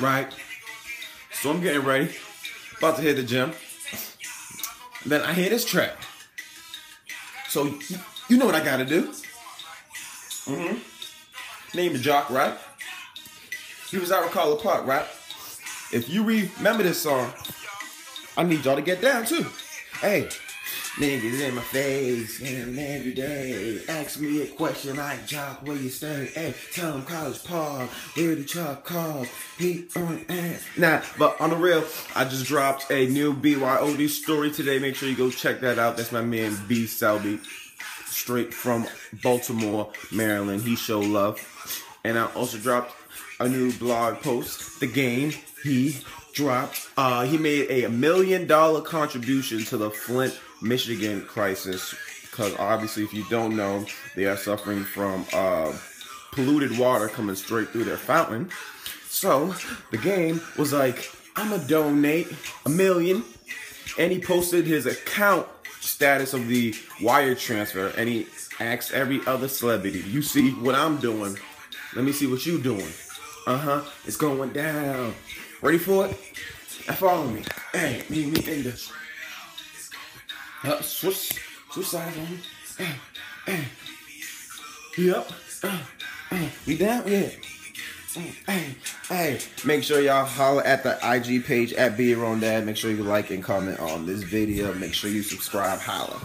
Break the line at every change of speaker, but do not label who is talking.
right? So I'm getting ready, about to hit the gym. Then I hear this track. So you know what I gotta do. Mm-hmm. Name the jock, right? He was out with College Park, right? If you remember this song, I need y'all to get down too. Hey, niggas in my face and every day. Ask me a question, I jock where you stay. Hey, tell them College Park, where the chalk calls. He on ass. Nah, but on the real, I just dropped a new BYOD story today. Make sure you go check that out. That's my man B Selby straight from Baltimore, Maryland. He show love. And I also dropped a new blog post, The Game. He dropped, uh, he made a million dollar contribution to the Flint, Michigan crisis. Because obviously, if you don't know, they are suffering from uh, polluted water coming straight through their fountain. So the game was like, I'm gonna donate a million. And he posted his account status of the wire transfer and he asked every other celebrity, You see what I'm doing? Let me see what you doing. Uh-huh. It's going down. Ready for it? Now follow me. Hey, me, me in this. Uh, switch, switch sides on me. Hey, hey. Yep. Uh, hey, you down? Yeah. Hey, hey, make sure y'all holler at the IG page at Be Your Own Dad. Make sure you like and comment on this video. Make sure you subscribe. Holla.